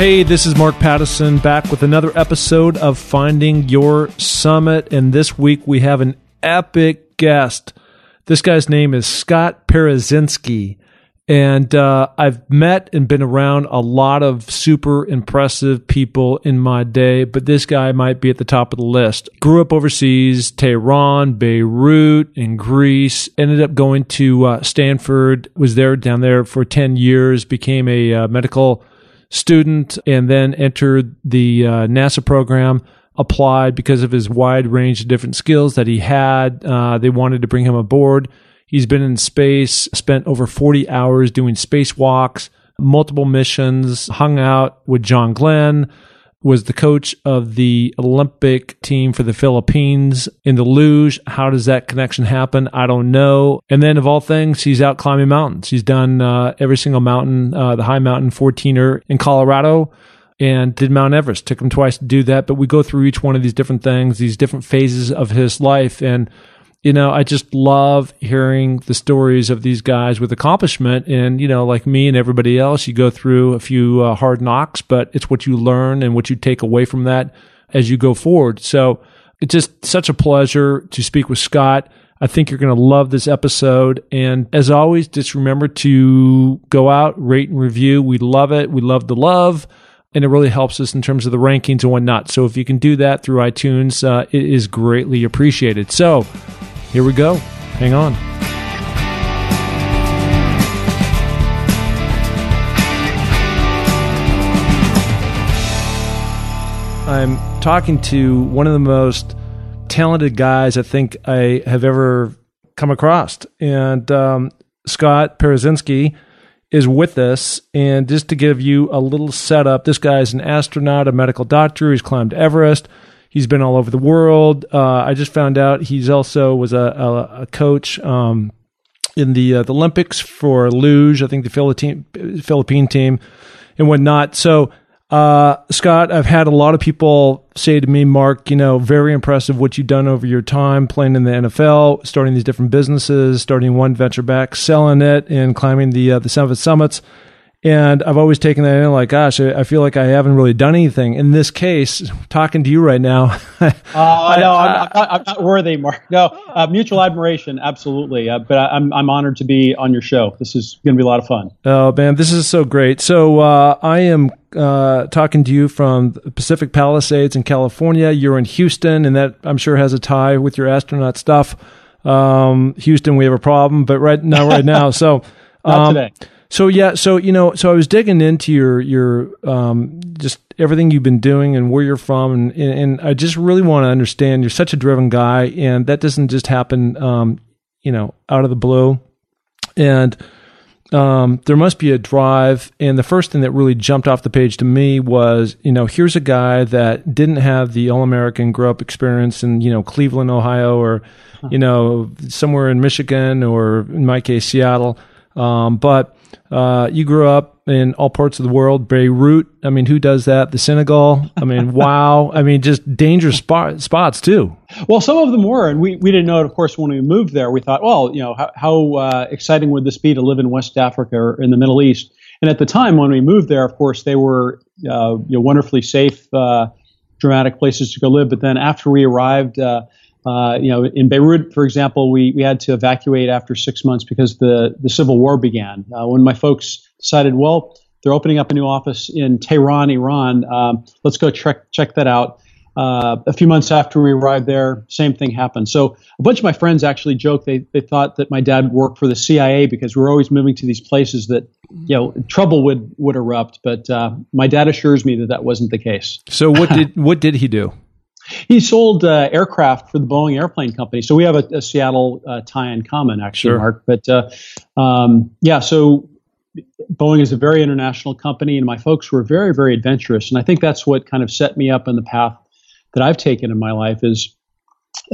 Hey, this is Mark Pattison back with another episode of Finding Your Summit. And this week we have an epic guest. This guy's name is Scott Parazynski. And uh, I've met and been around a lot of super impressive people in my day, but this guy might be at the top of the list. Grew up overseas, Tehran, Beirut, in Greece, ended up going to uh, Stanford, was there down there for 10 years, became a uh, medical student and then entered the uh, NASA program. Applied because of his wide range of different skills that he had. Uh, they wanted to bring him aboard. He's been in space, spent over 40 hours doing spacewalks, multiple missions, hung out with John Glenn, was the coach of the Olympic team for the Philippines in the luge. How does that connection happen? I don't know. And then, of all things, he's out climbing mountains. He's done uh, every single mountain, uh, the high mountain 14er in Colorado. And did Mount Everest. Took him twice to do that. But we go through each one of these different things, these different phases of his life. And you know, I just love hearing the stories of these guys with accomplishment. And, you know, like me and everybody else, you go through a few uh, hard knocks, but it's what you learn and what you take away from that as you go forward. So it's just such a pleasure to speak with Scott. I think you're going to love this episode. And as always, just remember to go out, rate and review. We love it. We love the love. And it really helps us in terms of the rankings and whatnot. So if you can do that through iTunes, uh, it is greatly appreciated. So here we go. Hang on. I'm talking to one of the most talented guys I think I have ever come across. And um, Scott Parazynski is with us. And just to give you a little setup, this guy is an astronaut, a medical doctor. He's climbed Everest. He's been all over the world. Uh, I just found out he's also was a, a, a coach um, in the uh, the Olympics for luge. I think the Philippine Philippine team and whatnot. So. Uh, Scott, I've had a lot of people say to me, Mark, you know, very impressive what you've done over your time playing in the NFL, starting these different businesses, starting one venture back, selling it, and climbing the uh, the seven summits. And I've always taken that in like, gosh, I feel like I haven't really done anything. In this case, talking to you right now. uh, no, I'm, I'm, not, I'm, not, worthy, Mark. No, uh, mutual admiration, absolutely. Uh, but I'm, I'm honored to be on your show. This is going to be a lot of fun. Oh, man, this is so great. So uh, I am uh, talking to you from Pacific Palisades in California. You're in Houston, and that I'm sure has a tie with your astronaut stuff. Um, Houston, we have a problem, but right now, right now. So, um, not today. So yeah, so you know, so I was digging into your your um, just everything you've been doing and where you're from, and and I just really want to understand. You're such a driven guy, and that doesn't just happen, um, you know, out of the blue. And um, there must be a drive. And the first thing that really jumped off the page to me was, you know, here's a guy that didn't have the All American grow up experience in, you know, Cleveland, Ohio, or, you know, somewhere in Michigan, or in my case, Seattle. Um, but uh, you grew up in all parts of the world. Beirut. I mean, who does that? The Senegal. I mean, wow. I mean, just dangerous spot, spots too. Well, some of them were, and we, we didn't know it. Of course, when we moved there, we thought, well, you know, how, how uh, exciting would this be to live in West Africa or in the Middle East? And at the time when we moved there, of course, they were uh, you know, wonderfully safe, uh, dramatic places to go live. But then after we arrived uh, you know, in Beirut, for example, we, we had to evacuate after six months because the, the civil war began. Uh, when my folks decided, well, they're opening up a new office in Tehran, Iran, um, let's go check, check that out. Uh, a few months after we arrived there, same thing happened. So a bunch of my friends actually joked they, they thought that my dad worked for the CIA because we were always moving to these places that you know trouble would would erupt. But uh, my dad assures me that that wasn't the case. So what did what did he do? He sold uh, aircraft for the Boeing Airplane Company. So we have a, a Seattle uh, tie in common, actually, sure. Mark. But uh, um, yeah, so Boeing is a very international company, and my folks were very, very adventurous. And I think that's what kind of set me up in the path that I've taken in my life. Is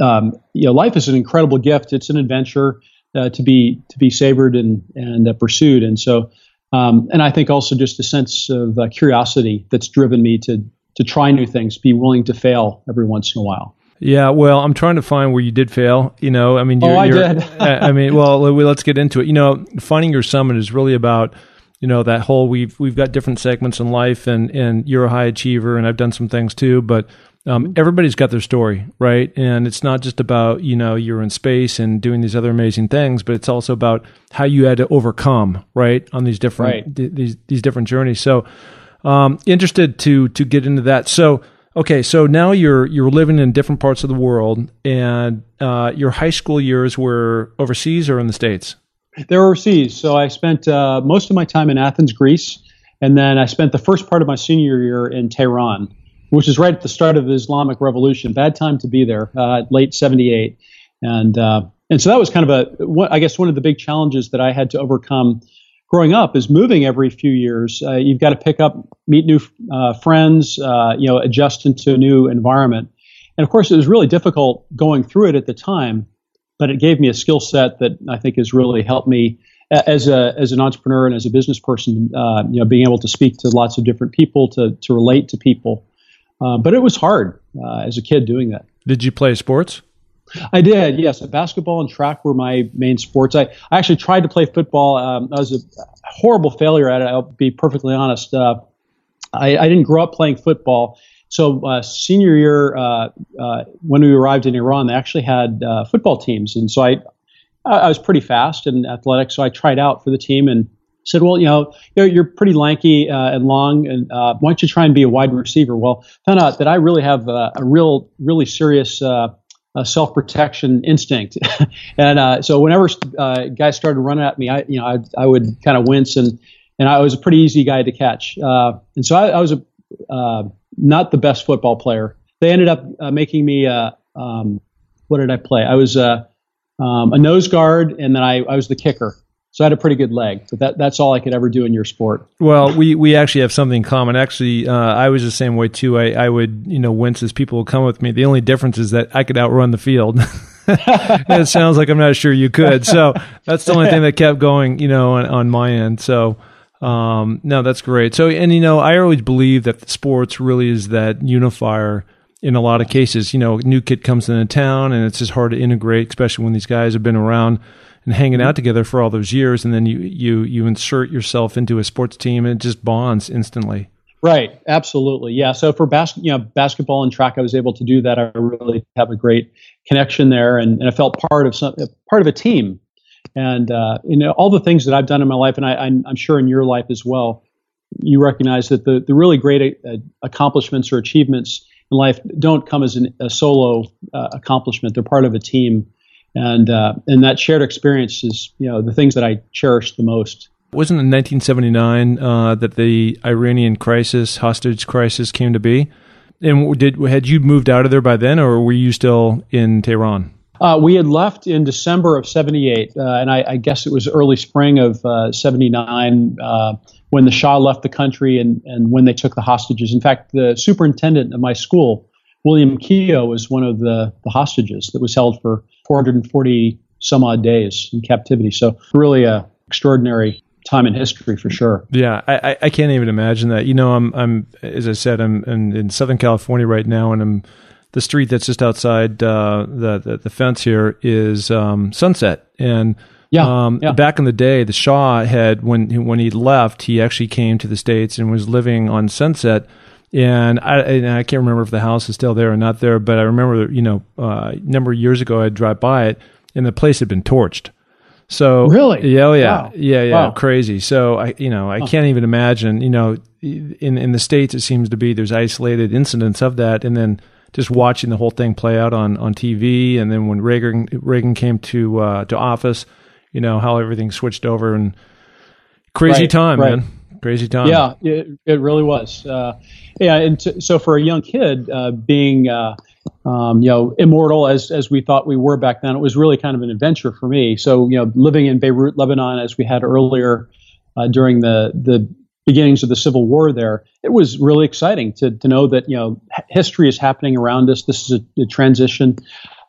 um, you know, life is an incredible gift. It's an adventure uh, to be to be savored and and uh, pursued. And so. Um, and I think also just a sense of uh, curiosity that's driven me to to try new things, be willing to fail every once in a while. Yeah, well, I'm trying to find where you did fail. You know, I mean, you're, oh, I you're, did. I mean, well, let's get into it. You know, finding your summit is really about you know that whole we've we've got different segments in life, and and you're a high achiever, and I've done some things too, but um, mm-hmm. everybody's got their story, right? And it's not just about you know you're in space and doing these other amazing things, but it's also about how you had to overcome, right, on these different right. th- these these different journeys. So, um, interested to to get into that. So, okay, so now you're you're living in different parts of the world, and uh, your high school years were overseas or in the states? They're overseas. So I spent uh, most of my time in Athens, Greece, and then I spent the first part of my senior year in Tehran which is right at the start of the Islamic Revolution. Bad time to be there, uh, late '78, and uh, and so that was kind of a, I guess one of the big challenges that I had to overcome growing up is moving every few years. Uh, you've got to pick up, meet new uh, friends, uh, you know, adjust into a new environment, and of course it was really difficult going through it at the time, but it gave me a skill set that I think has really helped me as a as an entrepreneur and as a business person, uh, you know, being able to speak to lots of different people, to to relate to people, uh, but it was hard uh, as a kid doing that. Did you play sports? I did, yes. Basketball and track were my main sports. I, I actually tried to play football. Um, I was a horrible failure at it, I'll be perfectly honest. Uh, I, I, didn't grow up playing football. So, uh, senior year, uh, uh, when we arrived in Iran, they actually had football teams. And so I, I was pretty fast and athletic. So I tried out for the team and said, well, you know, you're, you're pretty lanky uh, and long, and uh, why don't you try and be a wide receiver? Well, found out that I really have a, a real, really serious uh, self protection instinct, and uh, so whenever uh, guys started running at me, I, you know, I, I would kind of wince, and and I was a pretty easy guy to catch, uh, and so I, I was a not the best football player. They ended up making me. Um, what did I play? I was um, a nose guard, and then I, I was the kicker. So I had a pretty good leg, but that, that's all I could ever do in your sport. Well, we, we actually have something in common. Actually, uh, I was the same way too. I, I would, you know, wince as people would come with me. The only difference is that I could outrun the field. it sounds like I'm not sure you could. So that's the only thing that kept going, you know, on, on my end. So, um, no, that's great. So, and you know, I always believe that sports really is that unifier in a lot of cases. You know, new kid comes into town and it's just hard to integrate, especially when these guys have been around and hanging out together for all those years, and then you you you insert yourself into a sports team, and it just bonds instantly. Right, absolutely, yeah. So for bas- you know, basketball and track, I was able to do that. I really have a great connection there, and, and I felt part of some part of a team. And uh, you know, all the things that I've done in my life, and I, I'm, I'm sure in your life as well, you recognize that the the really great uh, accomplishments or achievements in life don't come as an, a solo uh, accomplishment. They're part of a team and uh, and that shared experience is you know the things that I cherish the most. Wasn't in 1979 uh, that the Iranian crisis, hostage crisis, came to be? And did had you moved out of there by then, or were you still in Tehran? Uh, we had left in December of '78, uh, and I, I, guess it was early spring of '79 uh, when the Shah left the country and, and when they took the hostages. In fact, the superintendent of my school, William Keough, was one of the, the hostages that was held for 440 some odd days in captivity. So really a extraordinary time in history for sure. Yeah, I, I can't even imagine that. You know, I'm I'm as I said, I'm, I'm in Southern California right now, and I'm the street that's just outside uh, the, the, the fence here is um, Sunset, and yeah, um, yeah, back in the day, the Shah had when when he left, he actually came to the states and was living on Sunset and I, and I can't remember if the house is still there or not there, but I remember, you know, uh, a number of years ago, I'd drive by it and the place had been torched. So really, yeah, oh, yeah, wow. yeah, yeah, wow. crazy. So I, you know, I can't even imagine. You know, in in the states, it seems to be there's isolated incidents of that, and then just watching the whole thing play out on on TV, and then when Reagan Reagan came to uh, to office, you know how everything switched over and crazy right, time, right. man crazy time. Yeah, it, it really was. Uh, yeah, and t- so for a young kid, uh, being uh, um, you know immortal as as we thought we were back then, it was really kind of an adventure for me. So you know, living in Beirut, Lebanon, as we had earlier uh, during the the beginnings of the civil war there, it was really exciting to to know that you know history is happening around us. This is a, a transition.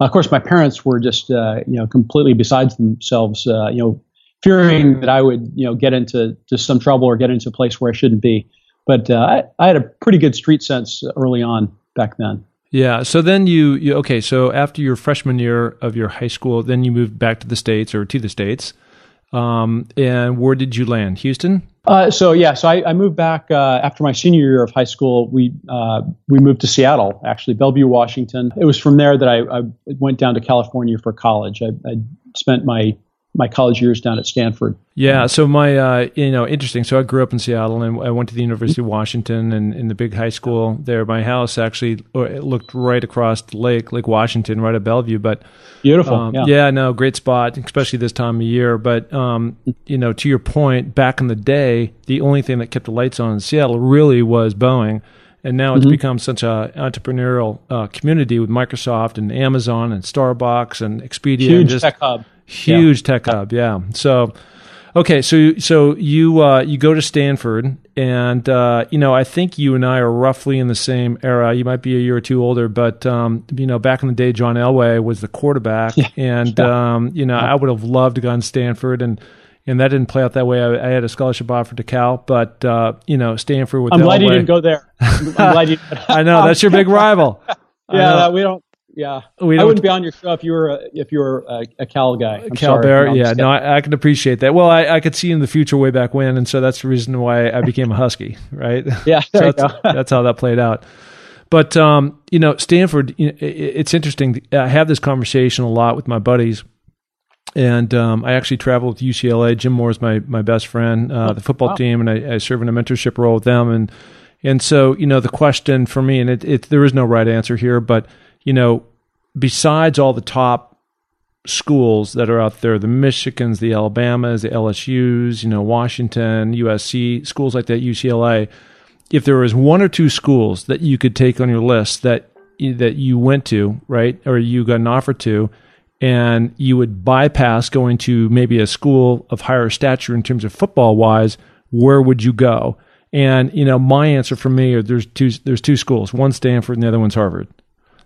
of course, my parents were just uh, you know completely besides themselves. Uh, you know fearing that I would, you know, get into just some trouble or get into a place where I shouldn't be. But uh, I, I had a pretty good street sense early on back then. Yeah. So then you, you okay. So after your freshman year of your high school, then you moved back to the states or to the states. Um, and where did you land? Houston. Uh, so yeah, so I, I moved back uh, after my senior year of high school. We uh, we moved to Seattle, actually, Bellevue, Washington. It was from there that I, I went down to California for college. I, I spent my my college years down at Stanford. Yeah, so my uh, you know interesting. So I grew up in Seattle and I went to the University of Washington and in the big high school there. My house actually uh, looked right across the lake, Lake Washington, right at Bellevue. But beautiful, um, yeah. yeah, no, great spot, especially this time of year. But um, you know, to your point, back in the day, the only thing that kept the lights on in Seattle really was Boeing and now it's mm-hmm. become such a entrepreneurial uh, community with Microsoft and Amazon and Starbucks and Expedia. Huge and just, tech hub. Huge yeah. tech hub, yeah. So, okay, so so you uh, you go to Stanford, and uh, you know I think you and I are roughly in the same era. You might be a year or two older, but um, you know back in the day, John Elway was the quarterback, yeah. and yeah. Um, you know I would have loved to go to Stanford and and that didn't play out that way. I, I had a scholarship offer to Cal, but uh, you know, Stanford with I'm Elway. glad you didn't go there. I'm glad you. I know that's your big rival. yeah, that, we don't. Yeah, we I wouldn't be on your show if you were a, if you were a, a Cal guy. I'm Cal Bear, yeah, no, I, I, can appreciate that. Well, I, I could see in the future way back when, and so that's the reason why I became a Husky, right? Yeah, so that's, that's, how that played out. But um, you know, Stanford, you know, it, it's interesting. I have this conversation a lot with my buddies, and um, I actually travel with UCLA. Jim Mora is my my best friend, uh, oh, the football wow. team, and I, I serve in a mentorship role with them, and and so you know the question for me, and it, it there is no right answer here, but you know besides all the top schools that are out there, the Michigans, the Alabamas, the LSU's, you know, Washington, USC, schools like that, UCLA, if there was one or two schools that you could take on your list that that you went to, right, or you got an offer to, and you would bypass going to maybe a school of higher stature in terms of football wise, where would you go? And you know, my answer for me are there's two there's two schools, one Stanford and the other one's Harvard.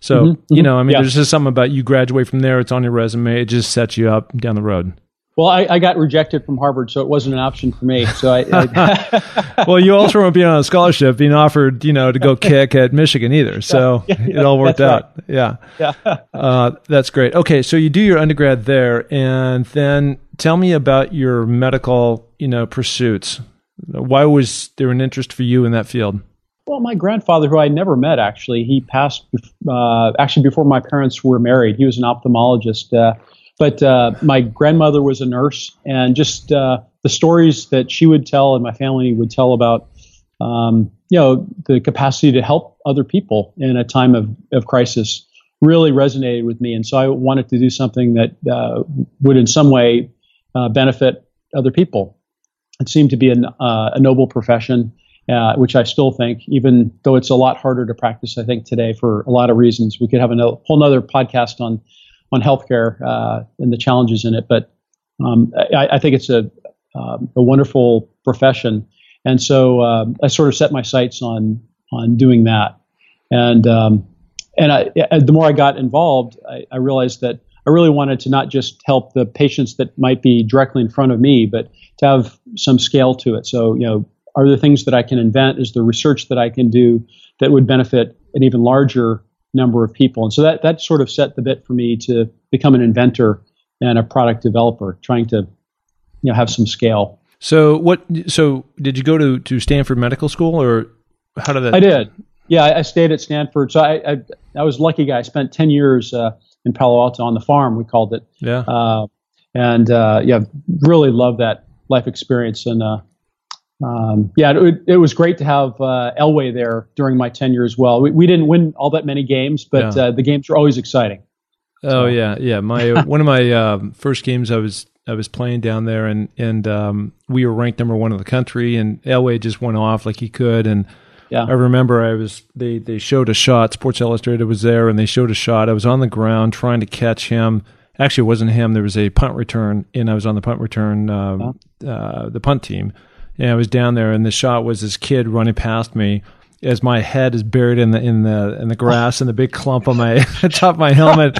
So, mm-hmm, mm-hmm. you know, I mean, yeah. there's just something about you graduate from there, it's on your resume, it just sets you up down the road. Well, I, I got rejected from Harvard, so it wasn't an option for me. So I, I well, you also weren't being on a scholarship, being offered, you know, to go kick at Michigan either. So yeah, yeah, it all worked out. Right. Yeah, yeah, uh, that's great. Okay, so you do your undergrad there, and then tell me about your medical, you know, pursuits. Why was there an interest for you in that field? Well, my grandfather, who I never met actually, he passed uh, actually before my parents were married. He was an ophthalmologist. Uh, but uh, my grandmother was a nurse, and just uh, the stories that she would tell and my family would tell about, um, you know, the capacity to help other people in a time of, of crisis really resonated with me. And so I wanted to do something that uh, would in some way uh, benefit other people. It seemed to be an, a noble profession uh, which I still think, even though it's a lot harder to practice, I think today for a lot of reasons. We could have a whole other podcast on on healthcare uh, and the challenges in it, but um, I, I, think it's a um, a wonderful profession, and so um, I sort of set my sights on on doing that, and um, and I, the more I got involved, I, I realized that I really wanted to not just help the patients that might be directly in front of me, but to have some scale to it. So, you know, are there things that I can invent? Is there research that I can do that would benefit an even larger number of people? And so that that sort of set the bit for me to become an inventor and a product developer, trying to you know have some scale. So what? So did you go to to Stanford Medical School, or how did that? I did. Yeah, I, I stayed at Stanford. So I, I, I was lucky guy. I spent ten years uh, in Palo Alto on the farm. We called it. Yeah. Uh, and uh, yeah, really loved that life experience and uh, um, yeah, it, it, was great to have uh, Elway there during my tenure as well. We, we didn't win all that many games, but yeah. uh, the games were always exciting. Oh so. yeah, yeah. My one of my um, first games, I was I was playing down there, and and um, we were ranked number one in the country, and Elway just went off like he could, and yeah. I remember I was they they showed a shot. Sports Illustrated was there, and they showed a shot. I was on the ground trying to catch him. Actually, it wasn't him. There was a punt return, and I was on the punt return, um, uh, the punt team and I was down there, and the shot was this kid running past me as my head is buried in the in the in the grass and the big clump on my top of my helmet.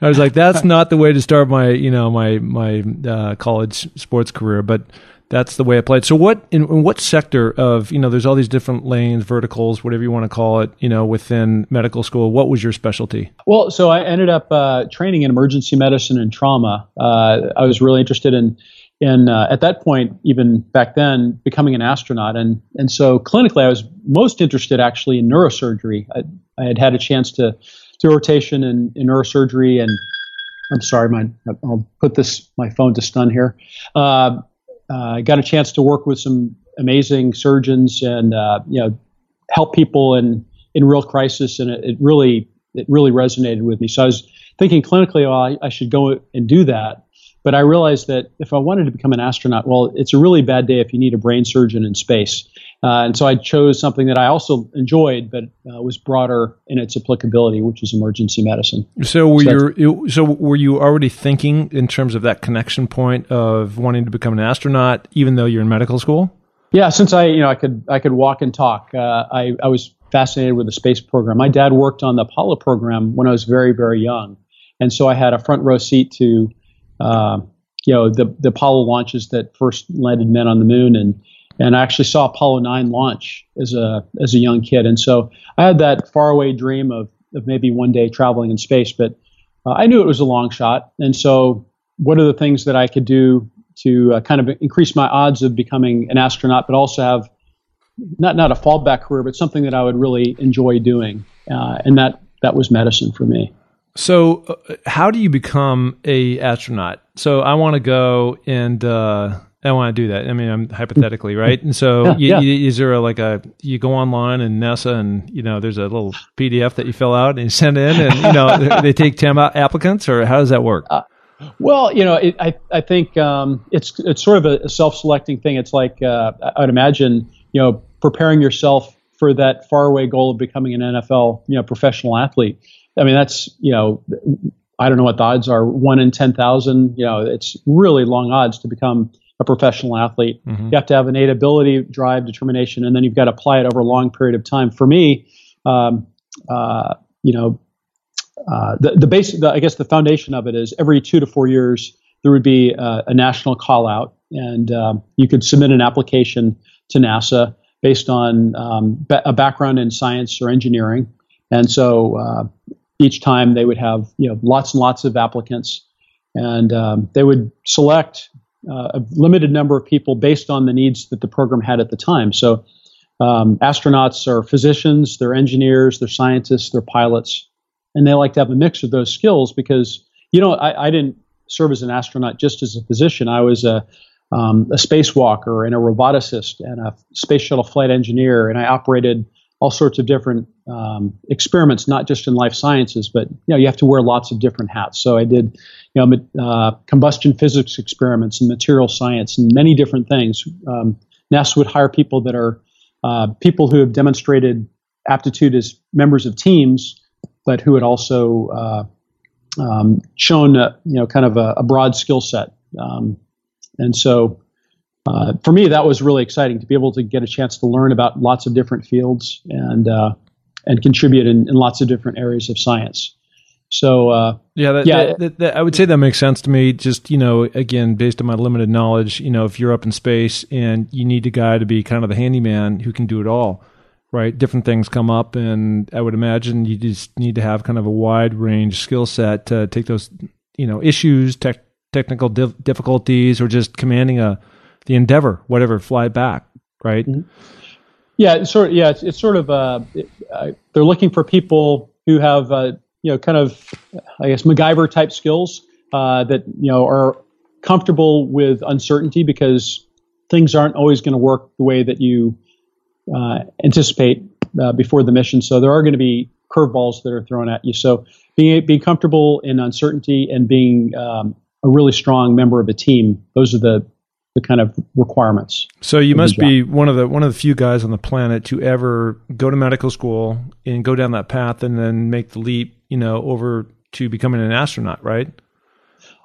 I was like, that's not the way to start my you know my my uh, college sports career, but that's the way I played. So what in, in, what sector of you know there's all these different lanes, verticals, whatever you want to call it, you know, within medical school. What was your specialty? Well, so I ended up uh, training in emergency medicine and trauma. Uh, I was really interested in and uh, at that point, even back then, becoming an astronaut. And and so clinically, I was most interested actually in neurosurgery. I, I had had a chance to do rotation in, in neurosurgery, and I'm sorry, my I'll put this my phone to stun here. Uh, uh, I got a chance to work with some amazing surgeons and uh, you know help people in in real crisis, and it, it, really it really resonated with me. So I was thinking clinically, oh, I, I should go and do that. But I realized that if I wanted to become an astronaut, well, it's a really bad day if you need a brain surgeon in space. Uh, and so I chose something that I also enjoyed, but uh, was broader in its applicability, which is emergency medicine. So were so you so were you already thinking in terms of that connection point of wanting to become an astronaut, even though you're in medical school? Yeah, since I you know I could I could walk and talk, uh, I I was fascinated with the space program. My dad worked on the Apollo program when I was very very young, and so I had a front row seat to you know the the Apollo launches that first landed men on the moon and and I actually saw Apollo 9 launch as a as a young kid. And so I had that faraway dream of of maybe one day traveling in space but uh, I knew it was a long shot. And so what are the things that I could do to uh, kind of increase my odds of becoming an astronaut but also have not not a fallback career but something that I would really enjoy doing? Uh, and that that was medicine for me. So, uh, how do you become a astronaut? So, I want to go and uh, I want to do that. I mean, I'm hypothetically right. And so, yeah, you, yeah. You, is there a, like a you go online and NASA and you know there's a little PDF that you fill out and you send in, and you know they take ten applicants, or how does that work? Uh, well, you know, it, I I think um, it's it's sort of a, a self-selecting thing. It's like uh, I'd imagine you know preparing yourself for that faraway goal of becoming an NFL you know professional athlete I mean, that's, you know, I don't know what the odds are, one in 10,000. You know, it's really long odds to become a professional athlete. Mm-hmm. You have to have innate ability, drive, determination, and then you've got to apply it over a long period of time. For me, um, uh, you know, uh, the, the base, the, I guess the foundation of it is every two to four years, there would be uh, a national call out, and um, you could submit an application to NASA based on um, a background in science or engineering. And so uh, each time they would have you know lots and lots of applicants, and um, they would select uh, a limited number of people based on the needs that the program had at the time. So um, astronauts are physicians, they're engineers, they're scientists, they're pilots, and they like to have a mix of those skills because you know I, I didn't serve as an astronaut just as a physician. I was a um, a spacewalker and a roboticist and a space shuttle flight engineer, and I operated all sorts of different um, experiments, not just in life sciences, but you know you have to wear lots of different hats. So I did you know uh, combustion physics experiments and material science and many different things. Um, NASA would hire people that are uh, people who have demonstrated aptitude as members of teams, but who had also uh, um, shown a, you know kind of a, a broad skill set. Um, and so uh, for me, that was really exciting to be able to get a chance to learn about lots of different fields and uh, and contribute in, in, lots of different areas of science. So uh, yeah, that, yeah, that, that, that, I would say that makes sense to me. Just you know, again, based on my limited knowledge, you know, if you're up in space and you need a guy to be kind of the handyman who can do it all, right? Different things come up, and I would imagine you just need to have kind of a wide range skill set to take those, you know, issues, tech, technical dif- difficulties, or just commanding a the Endeavour, whatever, fly back, right? Mm-hmm. Yeah, it's sort of, yeah, it's, it's sort of uh, it, uh, they're looking for people who have uh, you know kind of I guess MacGyver type skills uh, that you know are comfortable with uncertainty because things aren't always going to work the way that you uh, anticipate uh, before the mission. So there are going to be curveballs that are thrown at you. So being being comfortable in uncertainty and being um, a really strong member of a team, those are the the kind of requirements. So you must be one of the one of the few guys on the planet to ever go to medical school and go down that path and then make the leap, you know, over to becoming an astronaut, right?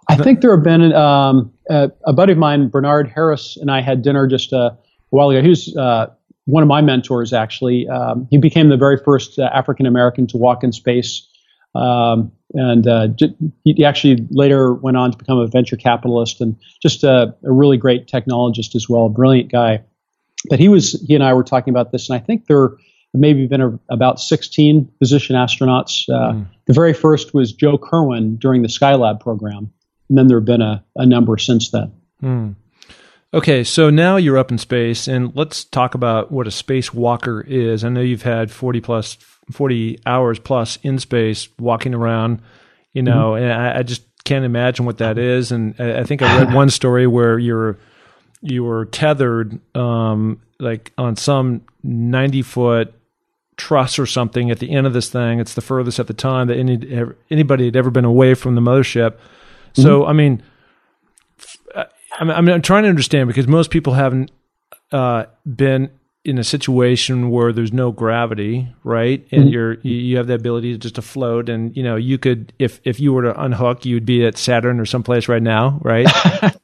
I think there have been um, a, a, buddy of mine, Bernard Harris, and I had dinner just a, while ago. He was uh, one of my mentors, actually. Um, he became the very first uh, African American to walk in space. Um, and uh, he actually later went on to become a venture capitalist and just a, a, really great technologist as well, a brilliant guy. But he was he and I were talking about this, and I think there maybe been a, about 16 physician astronauts. Uh, mm. The very first was Joe Kerwin during the Skylab program, and then there have been a, a number since then. Mm. Okay, so now you're up in space, and let's talk about what a spacewalker is. I know you've had 40 plus, 40 hours plus in space walking around, you know, mm-hmm. and I, I, just can't imagine what that is. And I, I think I read one story where you're you were tethered, um, like on some 90 foot truss or something at the end of this thing. It's the furthest at the time that any anybody had ever been away from the mothership. So, mm-hmm. I mean I'm, I'm trying to understand because most people haven't uh, been in a situation where there's no gravity, right? And mm-hmm. you're you have the ability to just to float, and you know you could if if you were to unhook, you'd be at Saturn or someplace right now, right?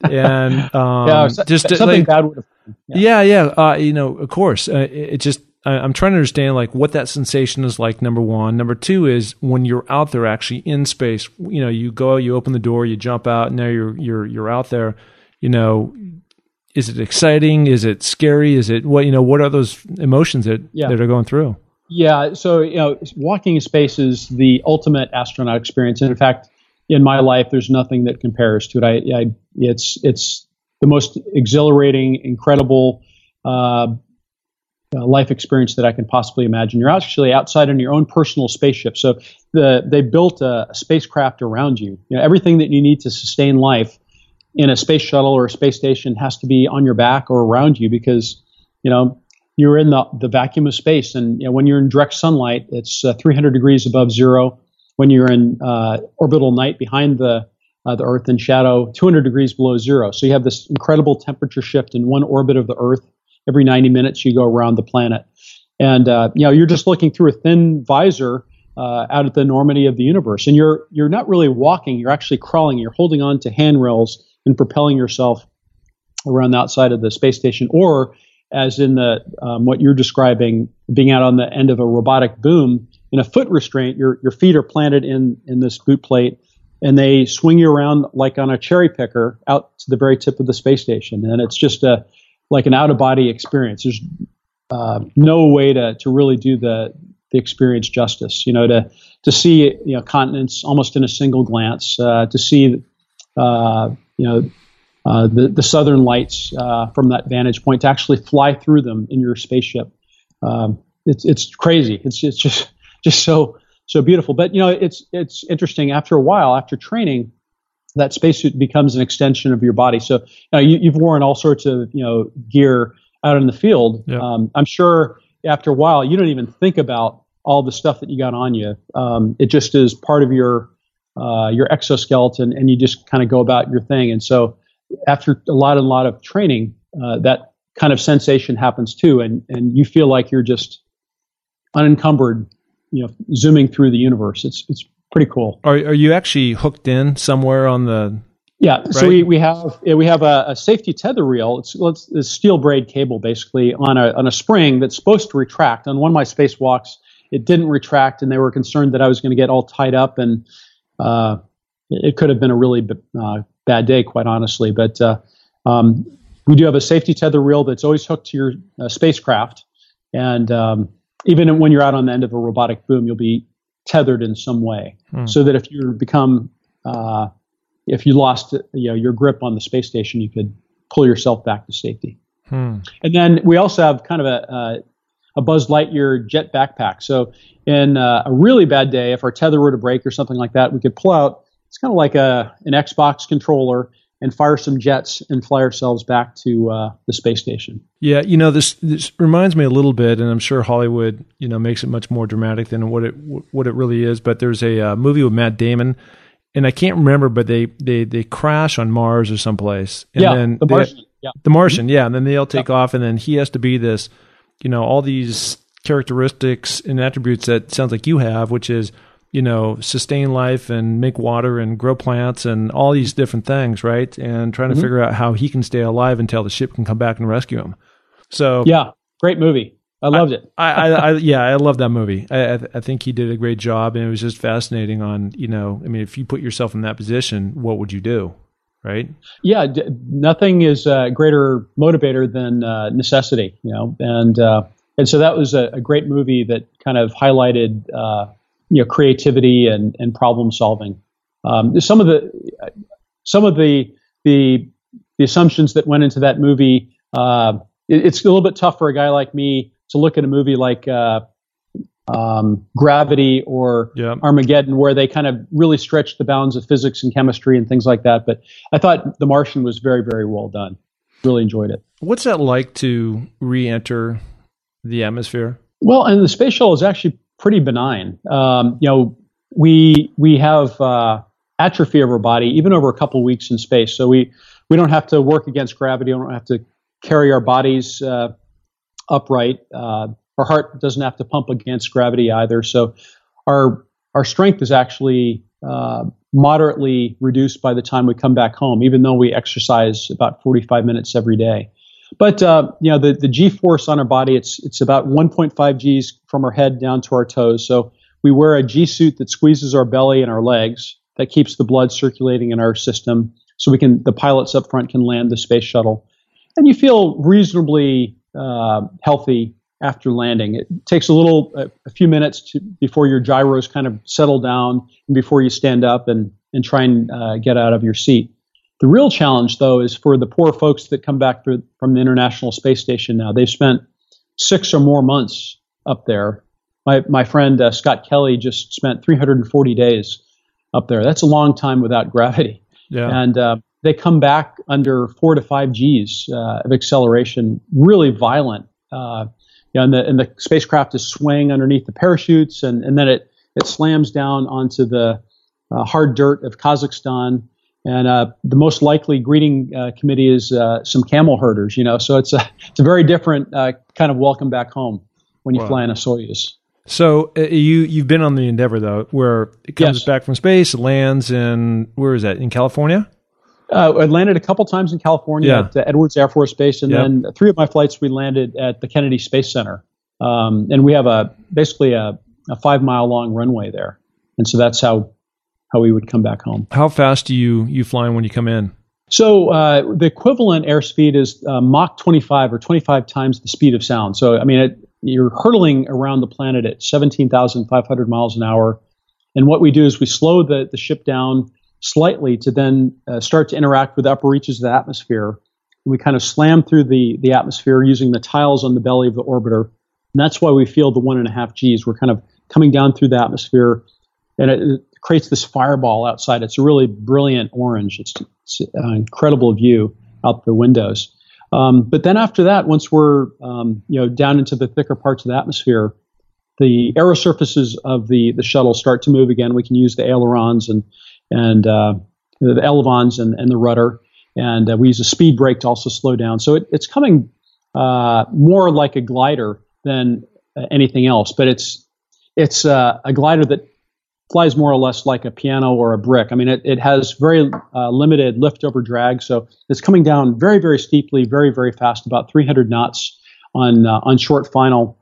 and um, yeah, just something like, bad would have. Yeah, yeah, yeah uh, you know, of course, uh, it, it just I'm trying to understand like what that sensation is like. Number one, number two is when you're out there actually in space. You know, you go, you open the door, you jump out, and now you're you're you're out there you know, is it exciting? Is it scary? Is it what you know? What are those emotions that yeah. that are going through? Yeah, so you know, walking in space is the ultimate astronaut experience, and in fact, in my life, there's nothing that compares to it. I, I it's it's the most exhilarating, incredible uh, uh, life experience that I can possibly imagine. You're actually outside in your own personal spaceship, so the they built a, a spacecraft around you. You know, everything that you need to sustain life in a space shuttle or a space station has to be on your back or around you because you know you're in the, the vacuum of space. And you know, when you're in direct sunlight it's uh, 300 degrees above zero. When you're in uh, orbital night behind the uh, the earth in shadow 200 degrees below zero. So you have this incredible temperature shift in one orbit of the earth. Every 90 minutes you go around the planet. And uh, you know you're just looking through a thin visor uh, out at the enormity of the universe. And you're you're not really walking. You're actually crawling. You're holding on to handrails and propelling yourself around the outside of the space station, or as in the um, what you're describing, being out on the end of a robotic boom in a foot restraint. Your your feet are planted in in this boot plate, and they swing you around like on a cherry picker out to the very tip of the space station, and it's just a like an out of body experience. There's uh, no way to to really do the the experience justice. You know, to to see you know continents almost in a single glance, uh, to see uh, you know, uh, the, the southern lights uh, from that vantage point to actually fly through them in your spaceship. Um, it's it's crazy. It's it's just just so so beautiful. But you know, it's it's interesting. After a while, after training, that spacesuit becomes an extension of your body. So you, have worn all sorts of you know gear out in the field. Yeah. Um, I'm sure after a while, you don't even think about all the stuff that you got on you. Um, it just is part of your uh, your exoskeleton, and you just kind of go about your thing. And so, after a lot and a lot of training, uh, that kind of sensation happens too, and and you feel like you're just unencumbered, you know, zooming through the universe. It's it's pretty cool. Are are you actually hooked in somewhere on the? Yeah, right? so we, we have we have a, a safety tether reel. It's, it's a steel braid cable basically on a on a spring that's supposed to retract. On one of my spacewalks, it didn't retract, and they were concerned that I was going to get all tied up and uh, it could have been a really b- uh, bad day, quite honestly. But uh, um, we do have a safety tether reel that's always hooked to your uh, spacecraft, and um, even when you're out on the end of a robotic boom, you'll be tethered in some way, hmm. so that if you become uh, if you lost you know your grip on the space station, you could pull yourself back to safety. Hmm. And then we also have kind of a, a Buzz Lightyear jet backpack. So in uh, a really bad day, if our tether were to break or something like that, we could pull out. It's kind of like a an Xbox controller and fire some jets and fly ourselves back to uh, the space station. Yeah, you know this this reminds me a little bit, and I'm sure Hollywood you know makes it much more dramatic than what it what it really is. But there's a uh, movie with Matt Damon, and I can't remember, but they they they crash on Mars or someplace. And yeah, then the Martian. They, yeah, the Martian. Yeah, and then they all take yeah. off, and then he has to be this, you know, all these characteristics and attributes that sounds like you have, which is you know sustain life and make water and grow plants and all these different things, right? And trying mm-hmm. to figure out how he can stay alive until the ship can come back and rescue him. So yeah, great movie. I loved it. I, I, I, yeah, I love that movie. I, I think he did a great job, and it was just fascinating. On you know, I mean, if you put yourself in that position, what would you do? Right? Yeah, d- nothing is a greater motivator than uh, necessity. You know, and uh, and so that was a, a great movie that kind of highlighted uh, you know creativity and, and problem solving. Um, some of the some of the the the assumptions that went into that movie. Uh, it, it's a little bit tough for a guy like me to look at a movie like uh, um, Gravity or. Armageddon, where they kind of really stretched the bounds of physics and chemistry and things like that. But I thought The Martian was very, very well done. Really enjoyed it. What's that like to re-enter the atmosphere? Well, and the space shuttle is actually pretty benign. Um, you know, we we have uh, atrophy of our body even over a couple weeks in space, so we we don't have to work against gravity. We don't have to carry our bodies uh, upright. Uh, our heart doesn't have to pump against gravity either. So our our strength is actually uh, moderately reduced by the time we come back home, even though we exercise about 45 minutes every day. But uh, you know the, the G force on our body it's it's about 1.5 G's from our head down to our toes. So we wear a G suit that squeezes our belly and our legs that keeps the blood circulating in our system, so we can the pilots up front can land the space shuttle, and you feel reasonably uh, healthy after landing. It takes a little a, few minutes to, before your gyros kind of settle down and before you stand up and and try and uh, get out of your seat. The real challenge, though, is for the poor folks that come back for, from the International Space Station now. They've spent six or more months up there. My, my friend uh, Scott Kelly just spent 340 days up there. That's a long time without gravity. Yeah. And uh, they come back under four to five G's uh, of acceleration, really violent. Uh, you know, and, the, and the spacecraft is swaying underneath the parachutes, and, and then it, it slams down onto the uh, hard dirt of Kazakhstan. And uh, the most likely greeting uh, committee is uh, some camel herders, you know. So it's a it's a very different uh, kind of welcome back home when you Wow. fly in a Soyuz. So uh, you you've been on the Endeavour though, where it comes Yes. back from space, lands in where is that in California? Uh, I landed a couple times in California Yeah. at Edwards Air Force Base, and Yep. then three of my flights we landed at the Kennedy Space Center. Um, and we have a basically a, a five mile long runway there, and so that's how how we would come back home. How fast do you you flying when you come in? So uh, the equivalent airspeed is uh, Mach 25 or 25 times the speed of sound. So I mean, it, you're hurtling around the planet at 17,500 miles an hour, and what we do is we slow the the ship down slightly to then uh, start to interact with upper reaches of the atmosphere. And We kind of slam through the the atmosphere using the tiles on the belly of the orbiter, and that's why we feel the one and a half G's. We're kind of coming down through the atmosphere, and it, it creates this fireball outside. It's a really brilliant orange. It's, it's an incredible view out the windows. Um, but then after that, once we're um, you know down into the thicker parts of the atmosphere, the aerosurfaces of the the shuttle start to move again. We can use the ailerons and and uh, the elevons and, and the rudder, and uh, we use a speed brake to also slow down. So it, it's coming uh, more like a glider than uh, anything else, but it's it's uh, a glider that flies more or less like a piano or a brick. I mean, it, it has very uh, limited lift over drag, so it's coming down very, very steeply, very, very fast, about 300 knots on uh, on short final,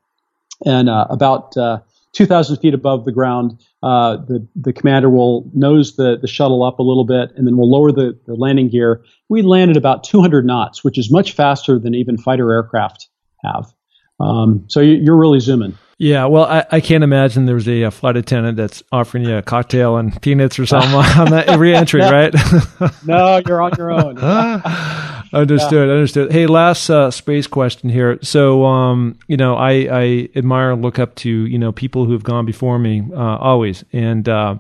and uh, about uh, 2,000 feet above the ground. Uh, the the commander will nose the the shuttle up a little bit, and then we'll lower the, the landing gear. We land at about 200 knots, which is much faster than even fighter aircraft have. Um, so you, you're really zooming. Yeah, well, I, I can't imagine there's a, uh flight attendant that's offering you a cocktail and peanuts or something on that every entry, right? No, you're on your own. understood, understood. Hey, last uh, space question here. So, um, you know, I, I admire and look up to you know people who have gone before me uh, always, and uh,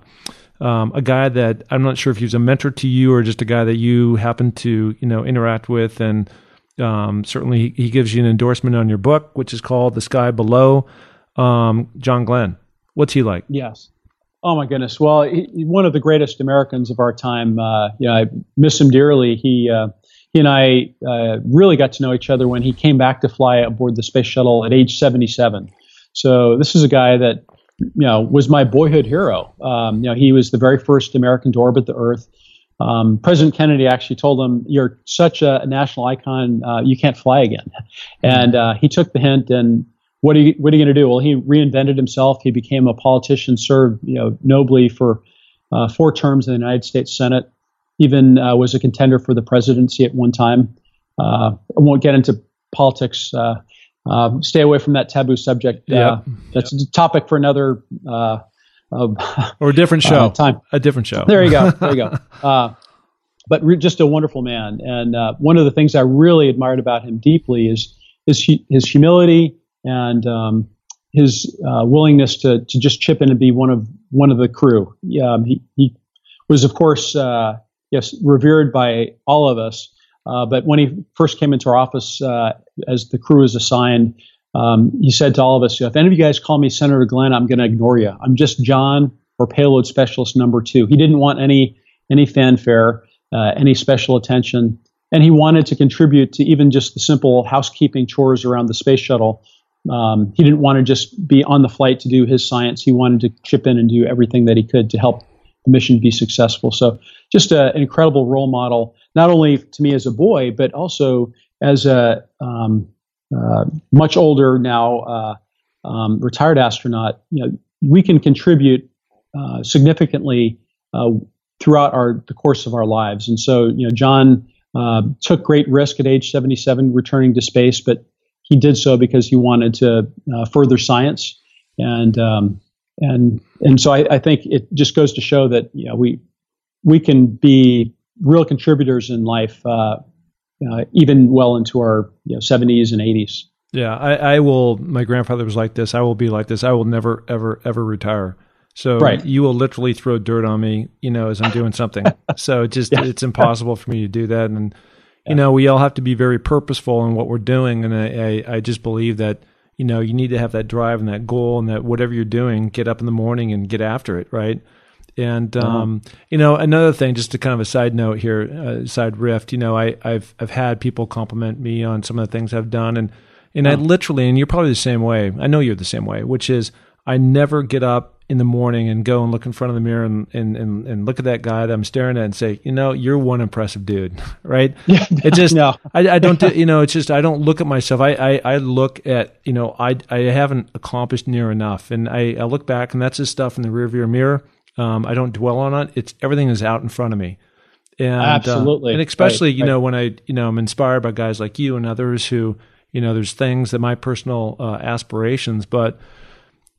um, a guy that I'm not sure if he was a mentor to you or just a guy that you happen to you know interact with, and um, certainly he, he gives you an endorsement on your book, which is called "The Sky Below." Um, John Glenn, what's he like? Yes. Oh my goodness. Well, he, he- one of the greatest Americans of our time. Uh, you know, I miss him dearly. He uh, he and I uh, really got to know each other when he came back to fly aboard the space shuttle at age 77. So this is a guy that you know was my boyhood hero. Um, you know, he was the very first American to orbit the Earth. Um, President Kennedy actually told him, "You're such a national icon, uh, you can't fly again." And uh, he took the hint and what are you what are you going to do? Well, he reinvented himself. He became a politician, served you know nobly for uh, four terms in the United States Senate. Even uh, was a contender for the presidency at one time. Uh, I won't get into politics. Uh, uh, stay away from that taboo subject. Uh, Yep. That's a topic for another uh, uh, Or a different show? time. a different show. There you go. There you go. Uh, but re- just a wonderful man. And uh, one of the things I really admired about him deeply is his his humility and um, his uh, willingness to to just chip in and be one of one of the crew. Um, he he was of course uh, yes revered by all of us. Uh, but when he first came into our office uh, as the crew was assigned, um, he said to all of us, "If any of you guys call me Senator Glenn, I'm going to ignore you. I'm just John or payload specialist number two. He didn't want any any fanfare, uh, any special attention, and he wanted to contribute to even just the simple housekeeping chores around the space shuttle. Um, he didn't want to just be on the flight to do his science. He wanted to chip in and do everything that he could to help the mission be successful. So, just a, an incredible role model, not only to me as a boy, but also as a um, uh, much older now uh, um, retired astronaut. You know, we can contribute uh, significantly uh, throughout our the course of our lives. And so, you know, John uh, took great risk at age 77 returning to space, but he did so because he wanted to uh, further science. And um, and and so I, I, think it just goes to show that you know we we can be real contributors in life, uh, uh, even well into our you know, 70s and 80s. Yeah, I, I will. My grandfather was like this. I will be like this. I will never, ever, ever retire. So right. you will literally throw dirt on me, you know, as I'm doing something. so just yeah. it's impossible for me to do that. And yeah. you know, we all have to be very purposeful in what we're doing. And I, I, I, just believe that you know you need to have that drive and that goal, and that whatever you're doing, get up in the morning and get after it, right? And uh-huh. um, you know, another thing, just to kind of a side note here, uh, side rift. You know, I, I've I've had people compliment me on some of the things I've done, and and uh-huh. I literally, and you're probably the same way. I know you're the same way, which is I never get up in the morning and go and look in front of the mirror and, and, and, and, look at that guy that I'm staring at and say, you know, you're one impressive dude, right? Yeah, it just, no. I, I don't, do, you know, it's just, I don't look at myself. I, I, I look at, you know, I, I haven't accomplished near enough. And I, I look back and that's just stuff in the rearview mirror. Um, I don't dwell on it. It's everything is out in front of me. And, uh, Absolutely. Uh, and especially, right, you right. know, when I, you know, I'm inspired by guys like you and others who, you know, there's things that my personal uh, aspirations, but,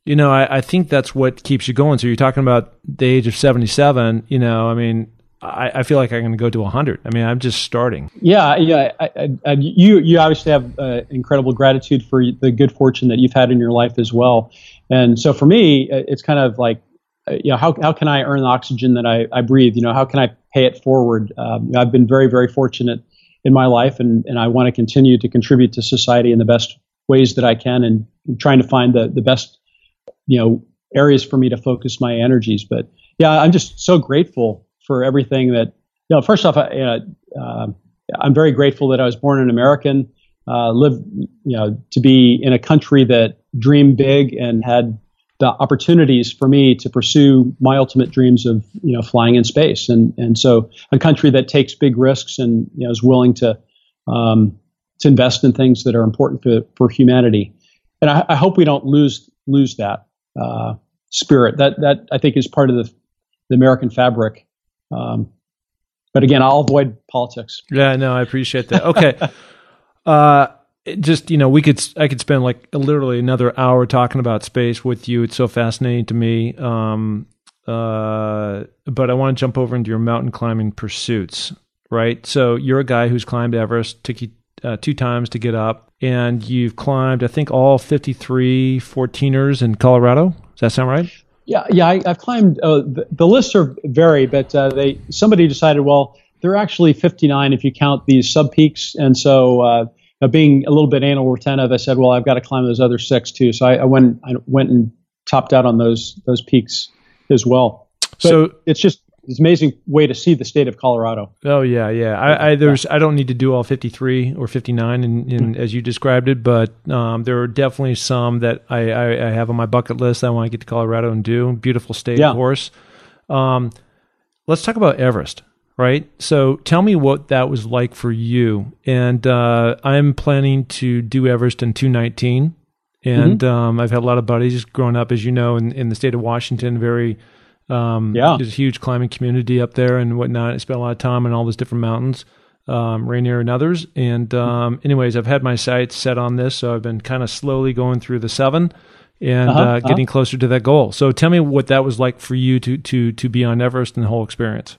you know, I, I think that's what keeps you going. So you're talking about the age of 77, you know, I mean, I, I feel like I'm going to go to 100. I mean, I'm just starting. Yeah, yeah. I, I, you you obviously have uh, incredible gratitude for the good fortune that you've had in your life as well. And so for me, uh, it's kind of like, uh, you know, how how can I earn the oxygen that I, I breathe? You know, how can I pay it forward? Um, I've been very very fortunate in my life, and and I want to continue to contribute to society in the best ways that I can, and trying to find the the best you know areas for me to focus my energies. But yeah, I'm just so grateful for everything that you know. First off, I, uh, uh, I'm very grateful that I was born an American, uh, live you know to be in a country that dreamed big and had the opportunities for me to pursue my ultimate dreams of you know flying in space and and so a country that takes big risks and you know is willing to um, to invest in things that are important for for humanity and I, I hope we don't lose lose that uh, spirit. That that I think is part of the the American fabric. Um, but again, I'll avoid politics. Yeah, no, I appreciate that. Okay. uh, just you know, we could I could spend like literally another hour talking about space with you. It's so fascinating to me. Um, uh, but I want to jump over into your mountain climbing pursuits. Right. So you're a guy who's climbed Everest. Took you uh, two times to get up, and you've climbed, I think, all 53 14ers in Colorado. Does that sound right? Yeah, yeah, I, have climbed. Uh, the, the, lists are vary, but uh, they somebody decided, well, there are actually 59 if you count these sub peaks, and so. Uh, being a little bit anal retentive, I said, "Well, I've got to climb those other six too." So I, I went, I went and topped out on those those peaks as well. But so it's just it's amazing way to see the state of Colorado. Oh yeah, yeah. I, I there's I don't need to do all 53 or 59 in, in mm-hmm. as you described it, but um, there are definitely some that I, I, I, have on my bucket list. I want to get to Colorado and do. Beautiful state, yeah. of course. Um, let's talk about Everest, right? So tell me what that was like for you. And uh, I'm planning to do Everest in 2019. And mm-hmm. um, I've had a lot of buddies growing up, as you know, in, in the state of Washington, very um, yeah, there's a huge climbing community up there and whatnot. I spent a lot of time on all those different mountains, um, Rainier and others. And um, anyways, I've had my sights set on this, so I've been kind of slowly going through the seven and uh-huh, uh, getting uh-huh. closer to that goal. So tell me what that was like for you to to to be on Everest and the whole experience.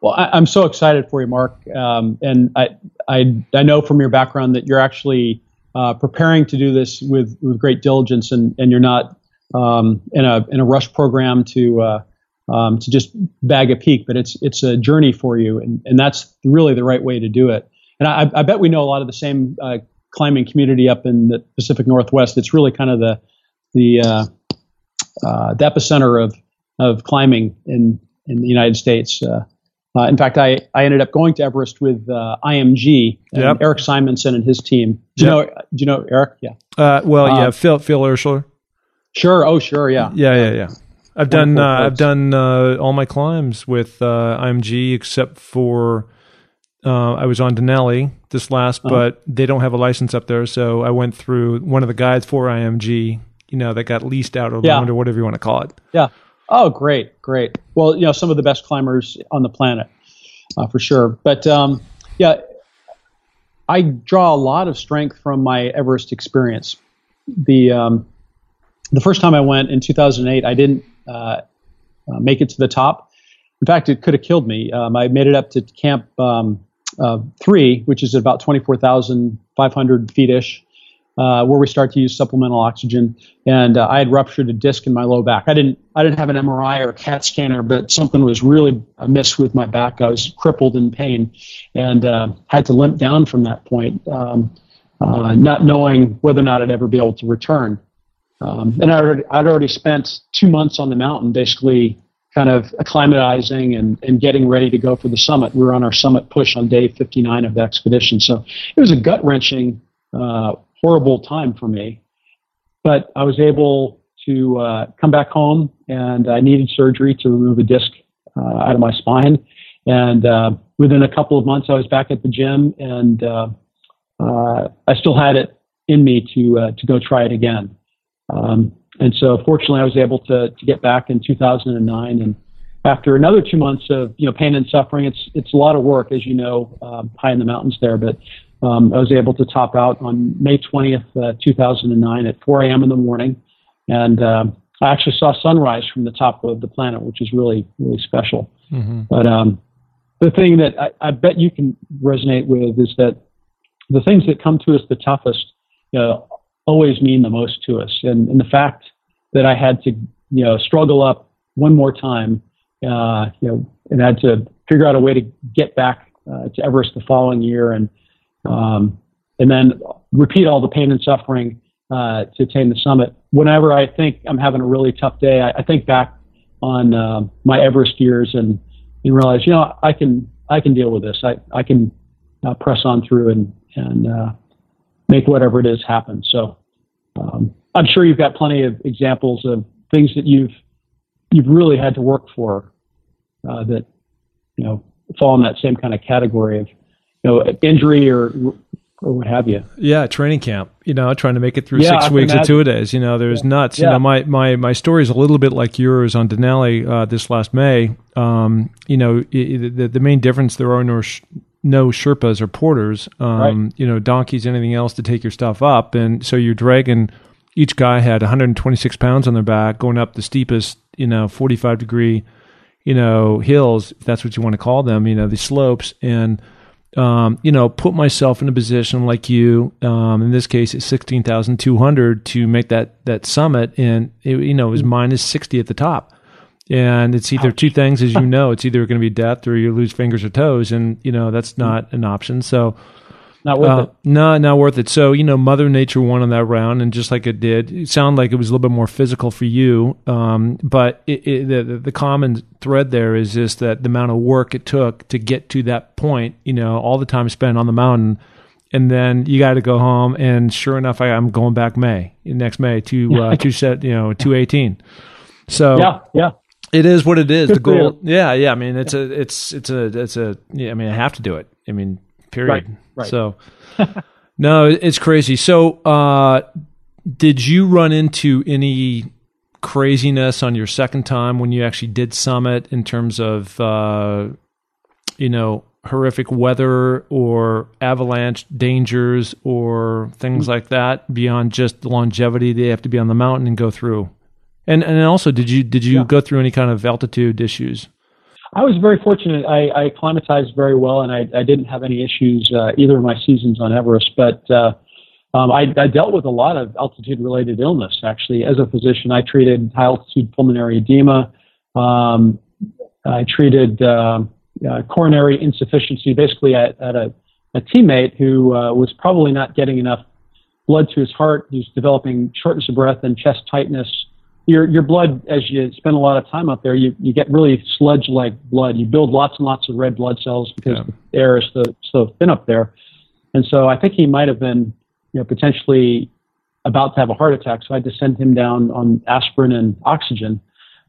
Well, I, am so excited for you, Mark, um, and I, I I know from your background that you're actually uh, preparing to do this with, with great diligence, and, and you're not um, in a in a rush program to uh, um, to just bag a peak, but it's it's a journey for you, and, and that's really the right way to do it. And I, I bet we know a lot of the same uh, climbing community up in the Pacific Northwest. It's really kind of the the uh, uh, the epicenter of of climbing in in the United States. Uh, uh, in fact, I, I ended up going to Everest with uh, IMG and yep. Eric Simonson and his team. Do you yep. know? Do you know Eric? Yeah. Uh, well, yeah, Phil Phil Ershler. Sure. Oh, sure. Yeah. Yeah, yeah, yeah. I've done uh, I've done uh, all my climbs with IMG except for I was on Denali this last, uh-huh. but they don't have a license up there, so I went through one of the guides for IMG. You know, that got leased out or yeah. or whatever you want to call it. Yeah. Oh, great, great. Well, you know, some of the best climbers on the planet, uh, for sure. But um, yeah, I draw a lot of strength from my Everest experience. The um, the first time I went in 2008, I didn't uh, uh, make it to the top. In fact, it could have killed me. Um, I made it up to Camp um, uh, Three, which is about 24,500 feet ish, uh, where we start to use supplemental oxygen. And uh, I had ruptured a disc in my low back. I didn't I didn't have an MRI or a CAT scanner, but something was really amiss with my back. I was crippled in pain, and uh, had to limp down from that point, um, uh, not knowing whether or not I'd ever be able to return. Um, and I'd already, I'd already spent two months on the mountain, basically kind of acclimatizing and, and getting ready to go for the summit. We were on our summit push on day 59 of the expedition. So it was a gut wrenching uh, horrible time for me. But I was able to uh, come back home, and I needed surgery to remove a disc uh, out of my spine. And uh, within a couple of months, I was back at the gym, and uh, uh, I still had it in me to to go try it again. Um, and so, fortunately, I was able to to get back in 2009, and after another two months of you know pain and suffering, it's it's a lot of work, as you know, um, high in the mountains there. But um, I was able to top out on May 20th, uh, 2009 at 4 a.m. in the morning. And uh, I actually saw sunrise from the top of the planet, which is really, really special. Mm-hmm. But um, the thing that I, I, bet you can resonate with is that the things that come to us the toughest you know, always mean the most to us. And, and, the fact that I had to you know, struggle up one more time uh, you know, and had to figure out a way to get back uh, to Everest the following year and um, and then repeat all the pain and suffering uh, to attain the summit. Whenever I think I'm having a really tough day, I, I think back on uh, my Everest years and, and realize, you know, I can I can deal with this. I I can uh, press on through and and uh, make whatever it is happen. So um, I'm sure you've got plenty of examples of things that you've you've really had to work for uh, that you know fall in that same kind of category of you know, injury or or what have you. Yeah, training camp. You know, trying to make it through yeah, six weeks or two days. You know, there's yeah. nuts. You yeah. know, my my my story is a little bit like yours on Denali uh, this last May. Um, you know, it, the the main difference there are no sh- no Sherpas or porters. Um, right. You know, donkeys, anything else to take your stuff up, and so you're dragging. Each guy had 126 pounds on their back, going up the steepest, you know, 45 degree, you know, hills, if that's what you want to call them. You know, the slopes and um, you know, put myself in a position like you, um, in this case, it's 16,200 to make that, that summit. And, it, you know, it was minus 60 at the top. And it's either Ouch. two things, as you know, it's either going to be death or you lose fingers or toes. And, you know, that's not an option. So, not worth uh, it. No, not worth it. So, you know, Mother Nature won on that round, and just like it did, it sounded like it was a little bit more physical for you. Um, but it, it, the, the common thread there is just that the amount of work it took to get to that point, you know, all the time spent on the mountain. And then you got to go home, and sure enough, I, am going back May next May to uh, to set you know two eighteen. So yeah, yeah, it is what it is. Good the goal, yeah, yeah. I mean, it's a, it's, it's a, it's a. Yeah, I mean, I have to do it. I mean, period. Right, right. So, no, it's crazy. So, uh, did you run into any craziness on your second time when you actually did summit in terms of, uh, you know, horrific weather or avalanche dangers or things mm-hmm. like that beyond just the longevity they have to be on the mountain and go through? And and also, did you did you yeah. go through any kind of altitude issues? I was very fortunate. I, I acclimatized very well, and I, I didn't have any issues uh, either of my seasons on Everest. But uh, um, I, I dealt with a lot of altitude-related illness. Actually, as a physician, I treated high-altitude pulmonary edema. Um, I treated uh, uh, coronary insufficiency, basically at, at a, a, teammate who uh, was probably not getting enough blood to his heart. He was developing shortness of breath and chest tightness your your blood as you spend a lot of time up there, you, you get really sludge like blood. You build lots and lots of red blood cells because yeah. the air is so so thin up there. And so I think he might have been, you know, potentially about to have a heart attack. So I had to send him down on aspirin and oxygen.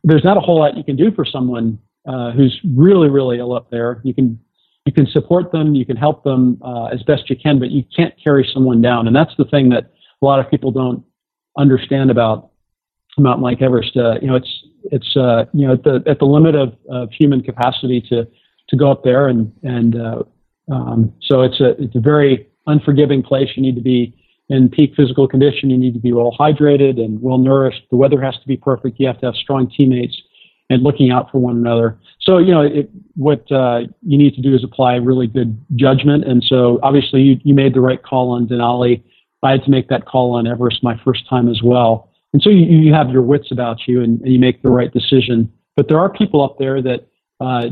There's not a whole lot you can do for someone uh, who's really really ill up there. You can you can support them, you can help them uh, as best you can, but you can't carry someone down. And that's the thing that a lot of people don't understand about Mountain Like Everest, uh, you know, it's it's uh, you know at the at the limit of, of human capacity to to go up there, and and uh, um, so it's a it's a very unforgiving place. You need to be in peak physical condition. You need to be well hydrated and well nourished. The weather has to be perfect. You have to have strong teammates and looking out for one another. So you know it, what uh, you need to do is apply really good judgment. And so obviously you, you made the right call on Denali. I had to make that call on Everest my first time as well. And so you, you have your wits about you and, and, you make the right decision. But there are people up there that uh,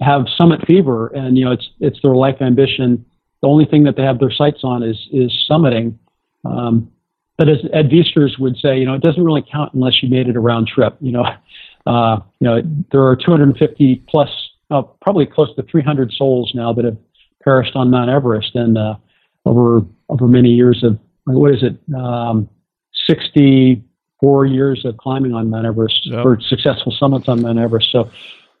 have summit fever and, you know, it's, it's their life ambition. The only thing that they have their sights on is, is summiting. Um, but as Ed Viesturs would say, you know, it doesn't really count unless you made it a round trip. You know, uh, you know, there are 250 plus, uh, probably close to 300 souls now that have perished on Mount Everest, and uh, over over many years of what is it, um, 60 four years of climbing on Mount Everest yep. or successful summits on Mount Everest. So,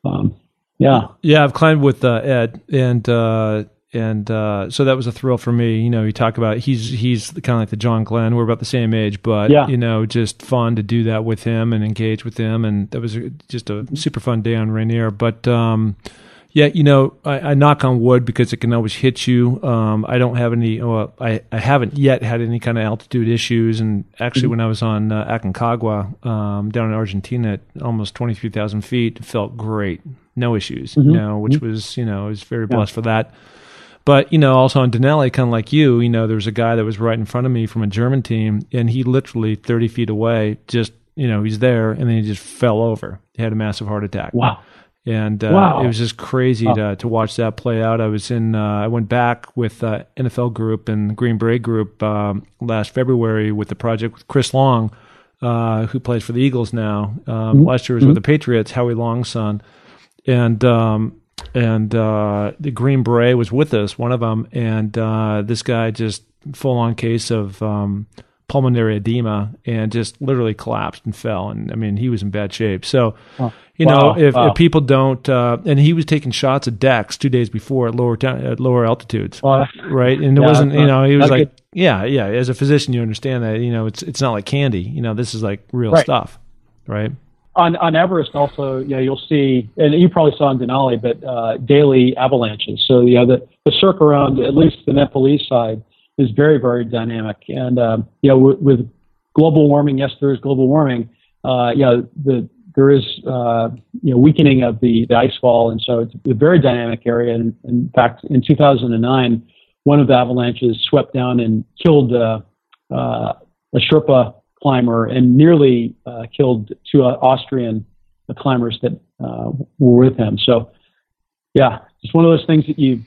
um, yeah, yeah, I've climbed with uh, Ed, and uh, and uh, so that was a thrill for me. You know, you talk about he's he's kind of like the John Glenn. We're about the same age, but yeah. you know, just fun to do that with him and engage with him, and that was just a super fun day on Rainier. But um, yeah, you know, I, I, knock on wood because it can always hit you. Um, I don't have any. Well, I, I haven't yet had any kind of altitude issues. And actually, mm-hmm. when I was on uh, Aconcagua um, down in Argentina at almost twenty three thousand feet, it felt great, no issues. Mm-hmm. You know, which mm-hmm. was you know I was very blessed yeah. for that. But you know, also on Denali, kind of like you, you know, there was a guy that was right in front of me from a German team, and he literally thirty feet away, just you know, he's there, and then he just fell over. He had a massive heart attack. Wow and uh, wow. it was just crazy to to watch that play out. I was in, uh, I went back with uh, NFL Group and Green Beret Group um, last February with the project with Chris Long, uh, who plays for the Eagles now. Um, mm-hmm. Last year was mm-hmm. with the Patriots, Howie Long's son, and um, and uh, the Green Beret was with us, one of them, and uh, this guy just full on case of um, pulmonary edema and just literally collapsed and fell. And I mean, he was in bad shape. So, oh, you wow, know, if, wow. if, people don't, uh, and he was taking shots at dex two days before at lower at lower altitudes, well, right? And it yeah, wasn't, you know, he was like, yeah, yeah. As a physician, you understand that, you know, it's it's not like candy. You know, this is like real right. stuff, right? On, on Everest, also, yeah, you'll see, and you probably saw in Denali, but uh, daily avalanches. So, yeah, the, the cirque around at least the Nepalese side is very, very dynamic. And, um, you know, with, global warming, yes, there is global warming. Uh, you know, the, there is, uh, you know, weakening of the, the ice fall. And so it's a very dynamic area. And in fact, in 2009, one of the avalanches swept down and killed uh, uh, a Sherpa climber and nearly uh, killed two Austrian climbers that uh, were with him. So, yeah, it's one of those things that you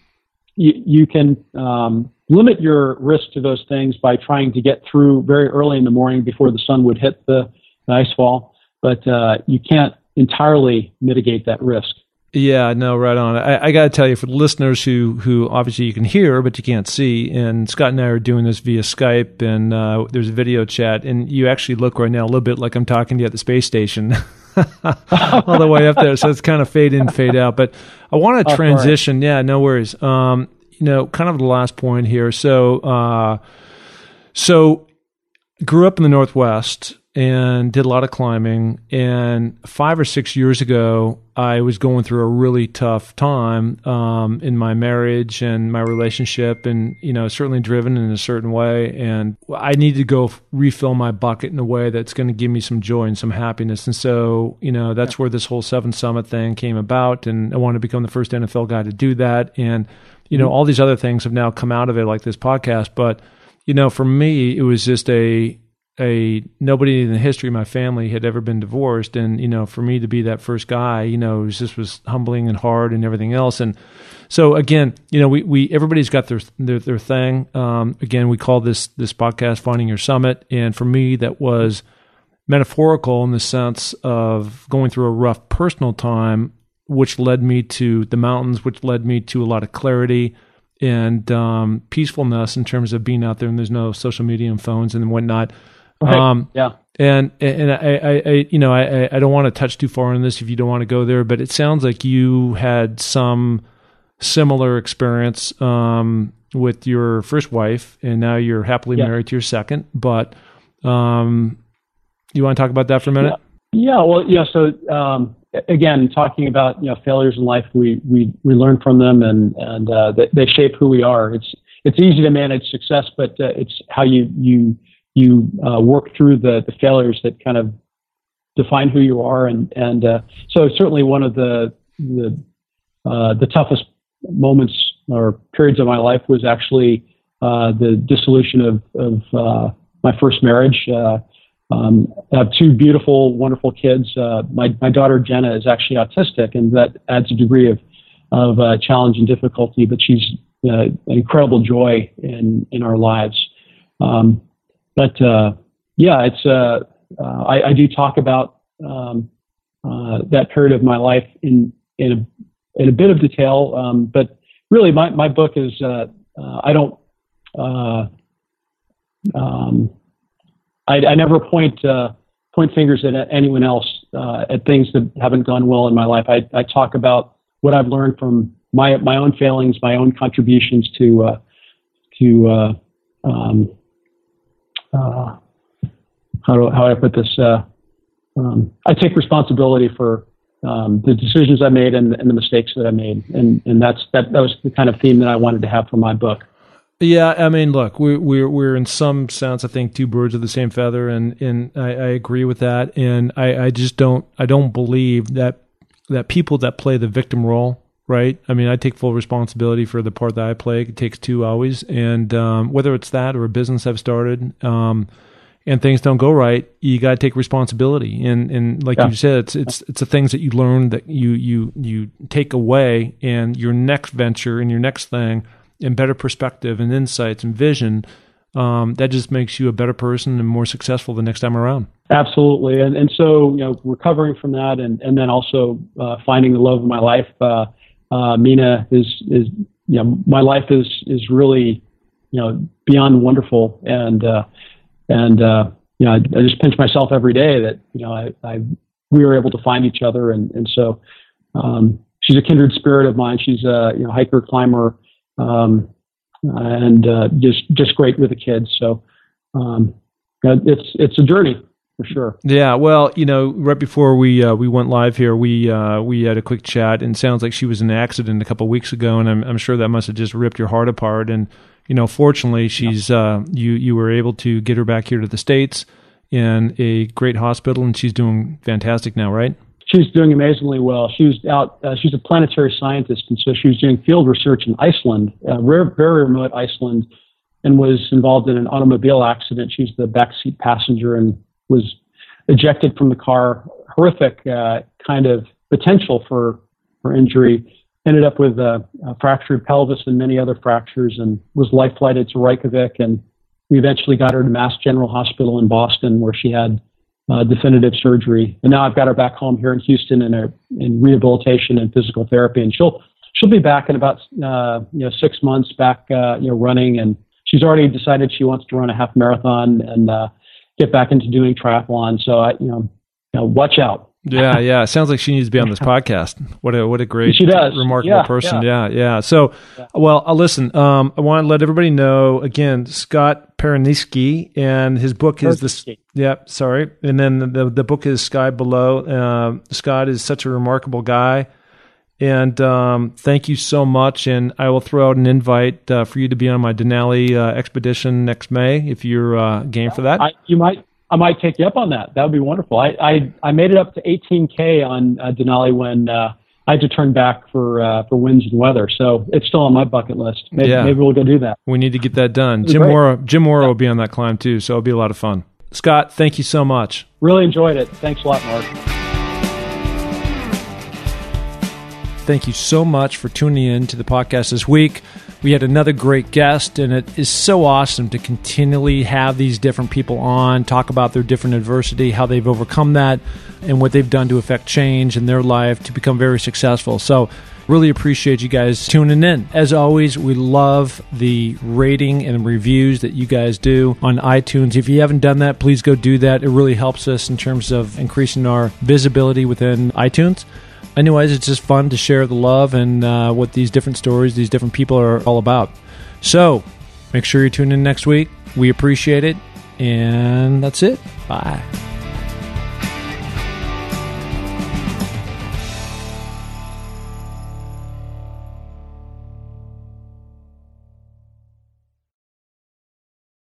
you, you can um, limit your risk to those things by trying to get through very early in the morning before the sun would hit the, the ice fall, but uh, you can't entirely mitigate that risk. Yeah, no, right on. I, I got to tell you, for the listeners who who obviously you can hear but you can't see, and Scott and I are doing this via Skype, and uh, there's a video chat, and you actually look right now a little bit like I'm talking to you at the space station, all the way up there. So it's kind of fade in, fade out. But I want to transition. Yeah, no worries. Um, you know, kind of the last point here. So, uh, so grew up in the Northwest. and did a lot of climbing. And five or six years ago, I was going through a really tough time um, in my marriage and my relationship, and you know, certainly driven in a certain way. And I need to go refill my bucket in a way that's going to give me some joy and some happiness. And so, you know, that's where this whole Seven Summit thing came about. And I wanted to become the first NFL guy to do that. And you know, mm-hmm. all these other things have now come out of it, like this podcast. But you know, for me, it was just a a nobody in the history of my family had ever been divorced, and you know, for me to be that first guy, you know, it was just was humbling and hard and everything else. And so again, you know, we we everybody's got their their, their thing. Um, again, we call this this podcast "Finding Your Summit," and for me, that was metaphorical in the sense of going through a rough personal time, which led me to the mountains, which led me to a lot of clarity and um, peacefulness in terms of being out there and there's no social media and phones and whatnot. Right. Um, yeah. And and I, I, I, you know I I don't want to touch too far on this if you don't want to go there, but it sounds like you had some similar experience um, with your first wife, and now you're happily yeah. married to your second. But um, you want to talk about that for a minute? Yeah. yeah well, yeah. So um, again, talking about you know failures in life, we we we learn from them, and and uh, they, they shape who we are. It's it's easy to manage success, but uh, it's how you you you uh, work through the, the failures that kind of define who you are. And, and uh, so certainly one of the, the, uh, the toughest moments or periods of my life was actually uh, the dissolution of, of my first marriage. Uh, um, I have two beautiful, wonderful kids. my, my daughter Jenna is actually autistic, and that adds a degree of, of challenge and difficulty, but she's an incredible joy in, in our lives. Um, but uh, yeah, it's uh, uh, I, I, do talk about um, uh, that period of my life in in a, in a bit of detail. Um, but really, my, my book is uh, uh, I don't um, I, I, never point point fingers at anyone else at things that haven't gone well in my life. I, I talk about what I've learned from my my own failings, my own contributions to to um, uh, how do how do I put this? Uh, um, I take responsibility for um, the decisions I made and, and, the mistakes that I made, and and that's that that was the kind of theme that I wanted to have for my book. Yeah, I mean, look, we're we're we're in some sense, I think, two birds of the same feather, and and I, I agree with that, and I, I just don't I don't believe that that people that play the victim role right? I mean, I take full responsibility for the part that I play. It takes two always, and um, whether it's that or a business I've started, um, and things don't go right, you got to take responsibility. And and like yeah. you said, it's it's it's the things that you learn that you you you take away, and your next venture and your next thing, and better perspective and insights and vision. Um, that just makes you a better person and more successful the next time around. Absolutely, and and so you know recovering from that, and and then also uh, finding the love of my life. Uh, uh, Mina is is you know my life is is really you know beyond wonderful and uh, and uh, you know I, I, just pinch myself every day that you know I, I we were able to find each other and and so um, she's a kindred spirit of mine she's a you know hiker climber um, and uh, just just great with the kids so um, it's it's a journey for sure. Yeah, well, you know, right before we uh, we went live here, we uh, we had a quick chat, and sounds like she was in an accident a couple of weeks ago, and I'm, I'm sure that must have just ripped your heart apart. And you know, fortunately, she's uh, you you were able to get her back here to the states in a great hospital, and she's doing fantastic now, right? She's doing amazingly well. She was out. Uh, she's a planetary scientist, and so she was doing field research in Iceland, uh, very, very remote Iceland, and was involved in an automobile accident. She's the backseat passenger and was ejected from the car. Horrific uh, kind of potential for for injury. Ended up with a, a, fractured pelvis and many other fractures, and was life flighted to Reykjavik. And we eventually got her to Mass General Hospital in Boston, where she had uh, definitive surgery. And now I've got her back home here in Houston in a, in rehabilitation and physical therapy. And she'll she'll be back in about uh, you know six months, back uh, you know running. And she's already decided she wants to run a half marathon. And uh, get back into doing triathlon. So I, you know, you know, watch out. Yeah, yeah. Sounds like she needs to be on this podcast. What a what a great, she does. remarkable yeah, person. Yeah. yeah, yeah. So, well, uh, listen. Um, I want to let everybody know again. Scott Parazynski and his book is this. Yeah, sorry. And then the the book is Sky Below. Uh, Scott is such a remarkable guy. And um, thank you so much. And I will throw out an invite uh, for you to be on my Denali uh, expedition next May if you're uh, game for that. I, you might I might take you up on that. That would be wonderful. I I, I made it up to 18k on uh, Denali when uh, I had to turn back for uh, for winds and weather. So it's still on my bucket list. Maybe, Yeah. maybe we'll go do that. We need to get that done. Jim great. Mora, Jim Mora will be on that climb too, so it'll be a lot of fun. Scott, thank you so much. Really enjoyed it. Thanks a lot, Mark. Thank you so much for tuning in to the podcast this week. We had another great guest, and it is so awesome to continually have these different people on, talk about their different adversity, how they've overcome that, and what they've done to affect change in their life to become very successful. So, really appreciate you guys tuning in. As always, we love the rating and reviews that you guys do on iTunes. If you haven't done that, please go do that. It really helps us in terms of increasing our visibility within iTunes anyways, it's just fun to share the love and uh, what these different stories, these different people are all about. So make sure you tune in next week. We appreciate it. And that's it. Bye.